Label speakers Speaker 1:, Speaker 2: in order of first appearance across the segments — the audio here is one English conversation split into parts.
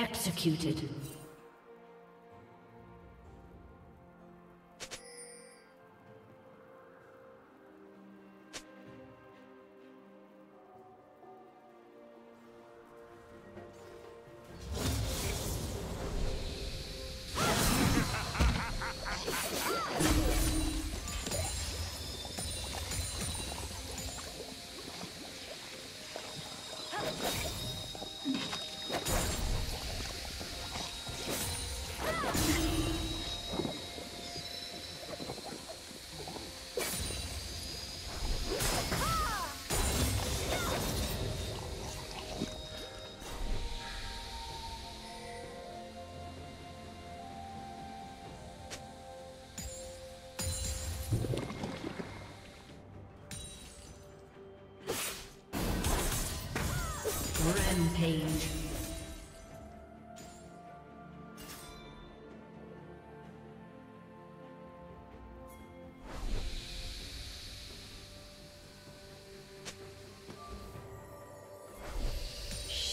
Speaker 1: Executed.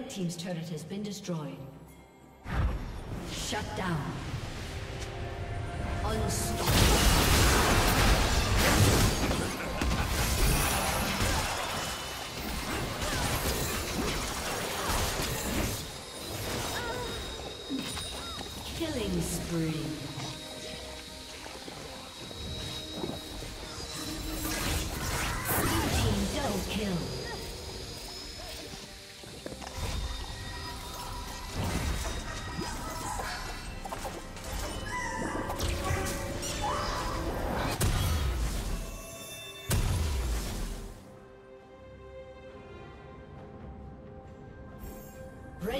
Speaker 1: Red Team's turret has been destroyed. Shut down. Unstoppable. Killing spree. Kill.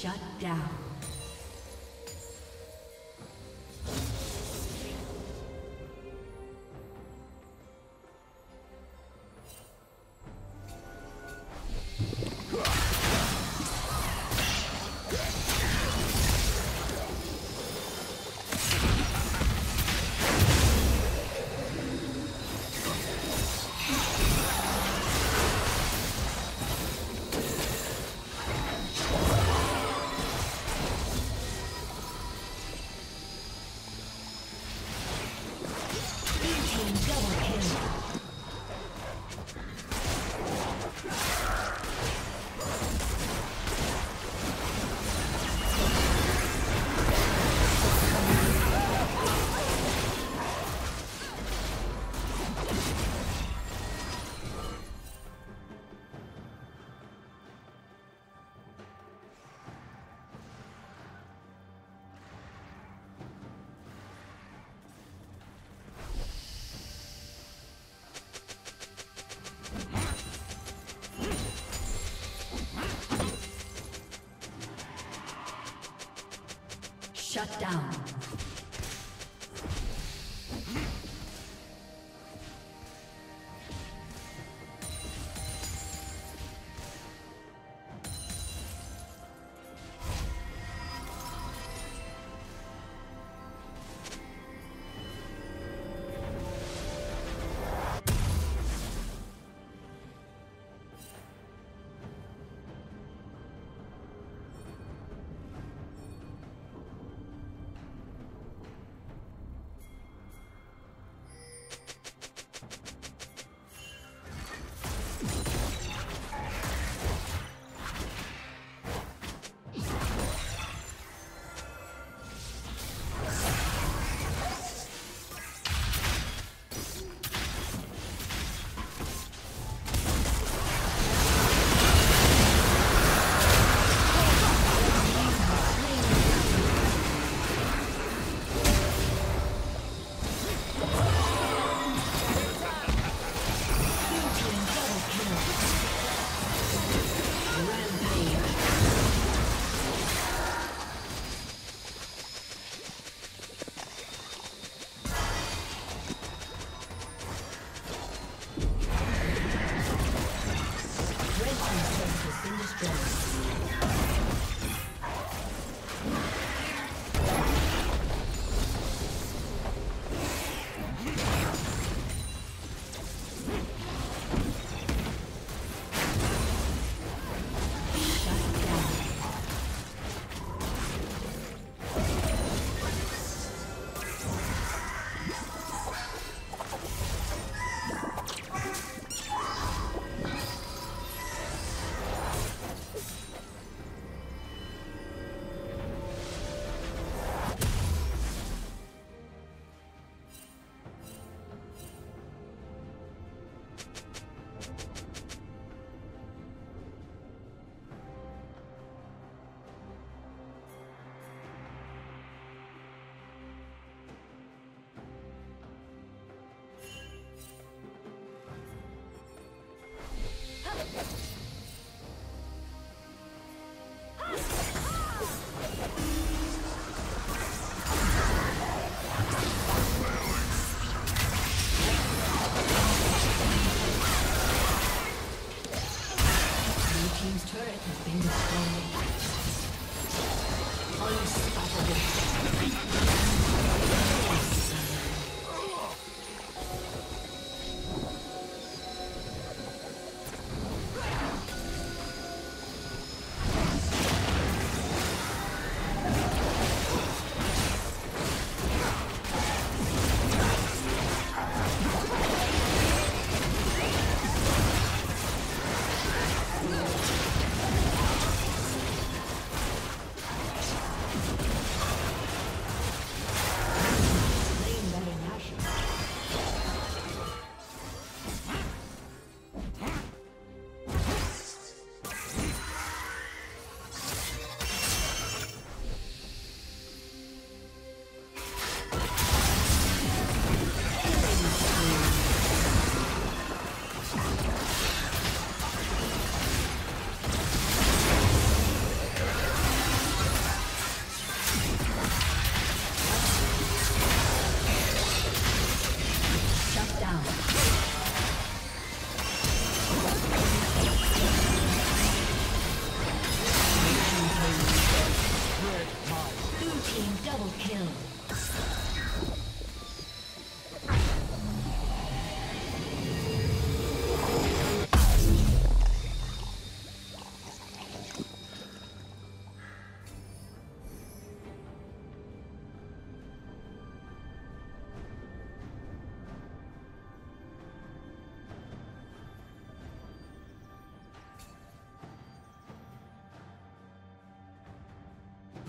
Speaker 1: Shut down.